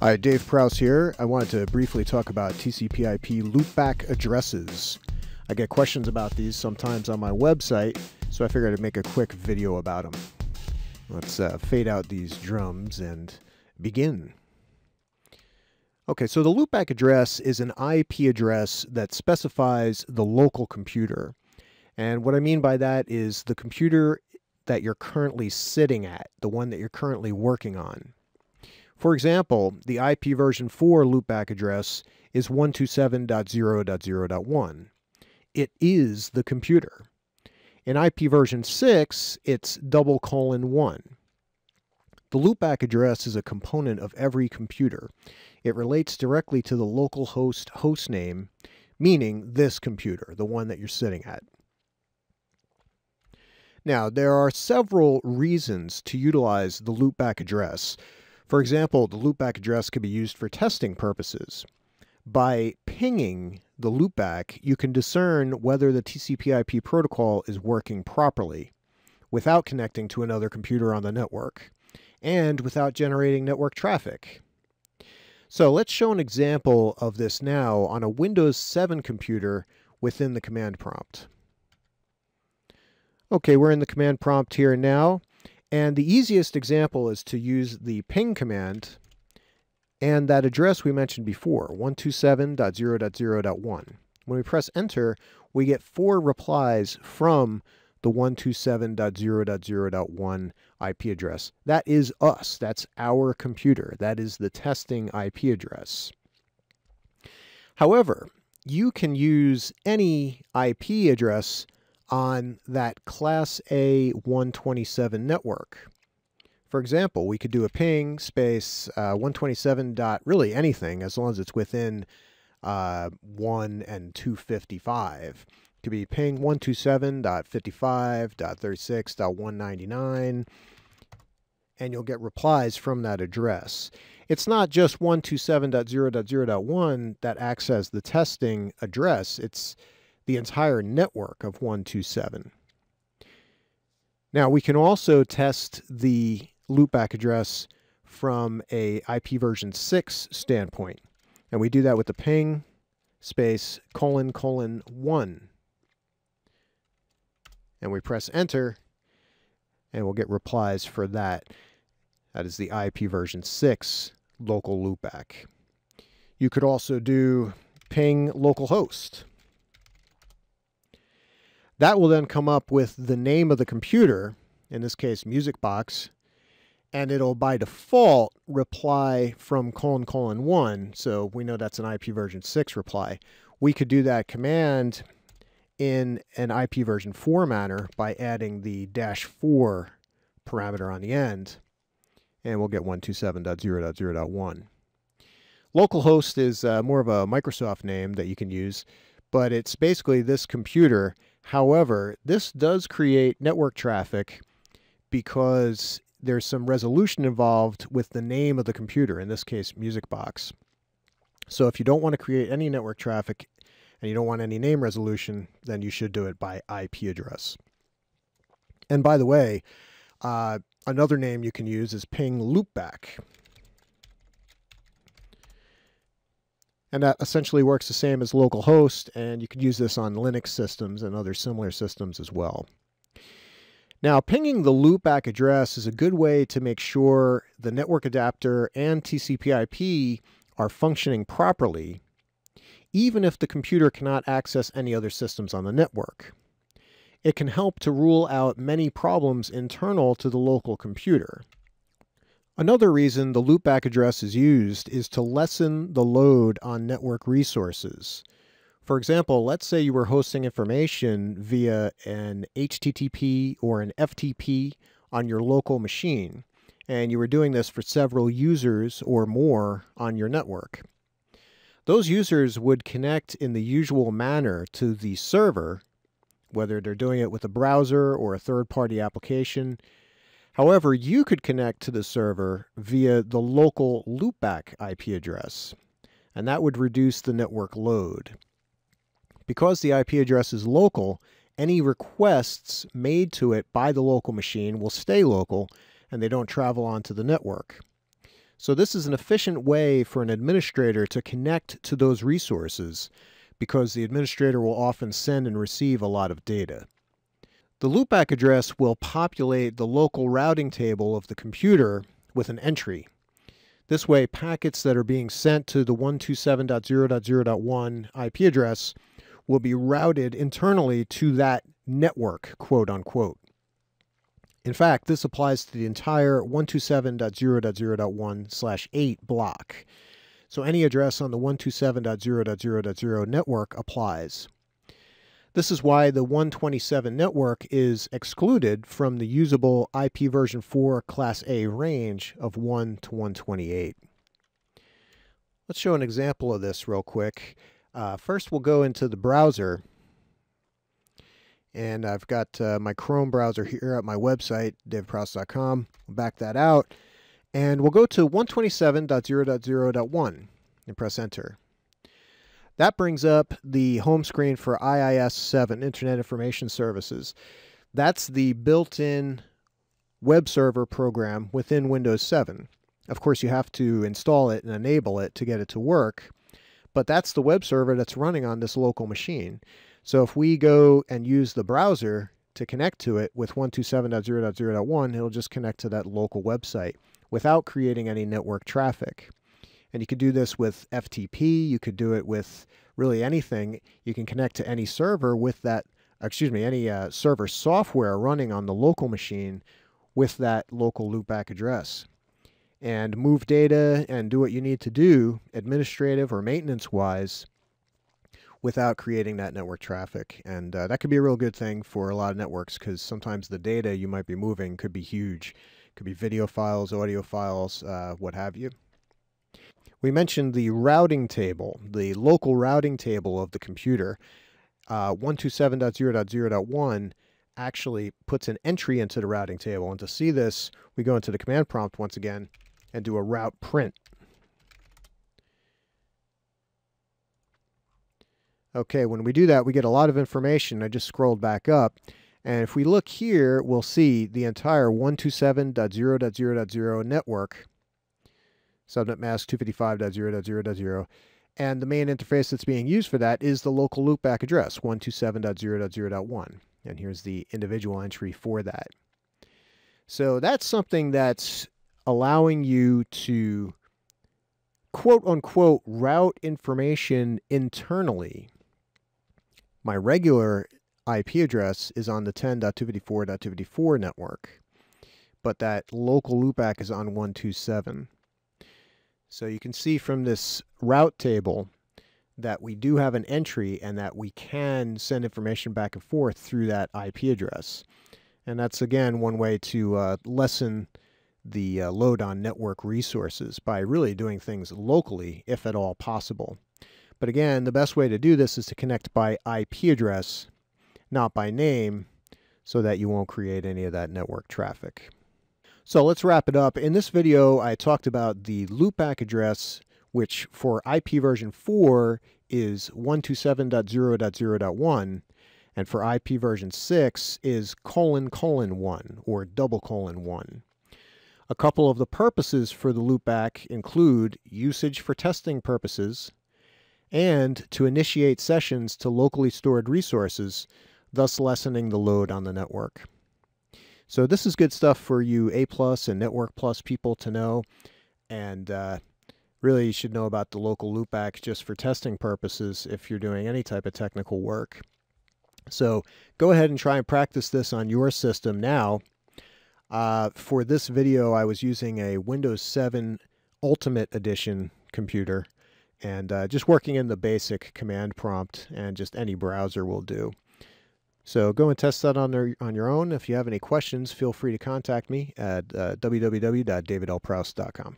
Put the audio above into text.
Hi, Dave Prowse here. I wanted to briefly talk about TCP/IP loopback addresses. I get questions about these sometimes on my website, so I figured I'd make a quick video about them. Let's uh, fade out these drums and begin. Okay, so the loopback address is an IP address that specifies the local computer. And what I mean by that is the computer that you're currently sitting at, the one that you're currently working on. For example, the IP version 4 loopback address is 127.0.0.1. It is the computer. In IP version 6, it's double colon 1. The loopback address is a component of every computer. It relates directly to the local host host name, meaning this computer, the one that you're sitting at. Now, there are several reasons to utilize the loopback address. For example, the loopback address can be used for testing purposes. By pinging the loopback, you can discern whether the TCP/IP protocol is working properly without connecting to another computer on the network and without generating network traffic. So let's show an example of this now on a Windows 7 computer within the command prompt. Okay, we're in the command prompt here now. And the easiest example is to use the ping command and that address we mentioned before, 127.0.0.1. When we press enter, we get four replies from the 127.0.0.1 IP address. That is us. That's our computer. That is the testing IP address. However, you can use any IP address on that Class A 127 network. For example, we could do a ping space uh, 127 dot really anything as long as it's within uh, 1 and 255. It could be ping 127.55.36.199 and you'll get replies from that address. It's not just 127.0.0.1 that acts as the testing address. It's the entire network of 127. Now we can also test the loopback address from a IP version 6 standpoint. And we do that with the ping space colon colon 1. And we press enter and we'll get replies for that. That is the IP version 6 local loopback. You could also do ping localhost. That will then come up with the name of the computer, in this case, music box, and it'll by default reply from colon colon one. So we know that's an IP version six reply. We could do that command in an IP version four manner by adding the dash four parameter on the end, and we'll get 127.0.0.1. Localhost is uh, more of a Microsoft name that you can use, but it's basically this computer However, this does create network traffic because there's some resolution involved with the name of the computer, in this case, Music Box. So if you don't want to create any network traffic and you don't want any name resolution, then you should do it by IP address. And by the way, uh, another name you can use is ping loopback. And that essentially works the same as localhost, and you can use this on Linux systems and other similar systems as well. Now, pinging the loopback address is a good way to make sure the network adapter and TCP/IP are functioning properly, even if the computer cannot access any other systems on the network. It can help to rule out many problems internal to the local computer. Another reason the loopback address is used is to lessen the load on network resources. For example, let's say you were hosting information via an HTTP or an FTP on your local machine, and you were doing this for several users or more on your network. Those users would connect in the usual manner to the server, whether they're doing it with a browser or a third-party application, However, you could connect to the server via the local loopback IP address, and that would reduce the network load. Because the IP address is local, any requests made to it by the local machine will stay local and they don't travel onto the network. So this is an efficient way for an administrator to connect to those resources because the administrator will often send and receive a lot of data. The loopback address will populate the local routing table of the computer with an entry. This way, packets that are being sent to the 127.0.0.1 IP address will be routed internally to that network, quote unquote. In fact, this applies to the entire 127.0.0.1 slash 8 block. So any address on the 127.0.0.0 network applies. This is why the 127 network is excluded from the usable IP version 4 Class A range of 1 to 128. Let's show an example of this real quick. Uh, first, we'll go into the browser. And I've got uh, my Chrome browser here at my website, davidprowse.com. We'll back that out. And we'll go to 127.0.0.1 and press enter. That brings up the home screen for IIS 7, Internet Information Services. That's the built in web server program within Windows 7. Of course, you have to install it and enable it to get it to work, but that's the web server that's running on this local machine. So if we go and use the browser to connect to it with 127.0.0.1, it'll just connect to that local website without creating any network traffic. And you could do this with FTP, you could do it with really anything. You can connect to any server with that, excuse me, any uh, server software running on the local machine with that local loopback address. And move data and do what you need to do, administrative or maintenance wise, without creating that network traffic. And uh, that could be a real good thing for a lot of networks because sometimes the data you might be moving could be huge. Could be video files, audio files, uh, what have you. We mentioned the routing table, the local routing table of the computer. Uh, 127.0.0.1 actually puts an entry into the routing table. And to see this, we go into the command prompt once again and do a route print. Okay, when we do that, we get a lot of information. I just scrolled back up. And if we look here, we'll see the entire 127.0.0.0 network, subnet mask 255.0.0.0, and the main interface that's being used for that is the local loopback address, 127.0.0.1. And here's the individual entry for that. So that's something that's allowing you to quote unquote route information internally. My regular IP address is on the 10.254.254 network, but that local loopback is on 127. So you can see from this route table that we do have an entry and that we can send information back and forth through that IP address. And that's again one way to uh, lessen the uh, load on network resources by really doing things locally if at all possible. But again, the best way to do this is to connect by IP address not by name, so that you won't create any of that network traffic. So let's wrap it up. In this video, I talked about the loopback address, which for IP version 4 is 127.0.0.1, and for IP version 6 is colon colon 1 or double colon 1. A couple of the purposes for the loopback include usage for testing purposes and to initiate sessions to locally stored resources thus lessening the load on the network. So this is good stuff for you A plus and Network Plus people to know. And uh, really you should know about the local loopback just for testing purposes if you're doing any type of technical work. So go ahead and try and practice this on your system now. Uh, for this video, I was using a Windows 7 Ultimate Edition computer and uh, just working in the basic command prompt and just any browser will do. So go and test that on, their, on your own. If you have any questions, feel free to contact me at uh, www.davidlprowse.com.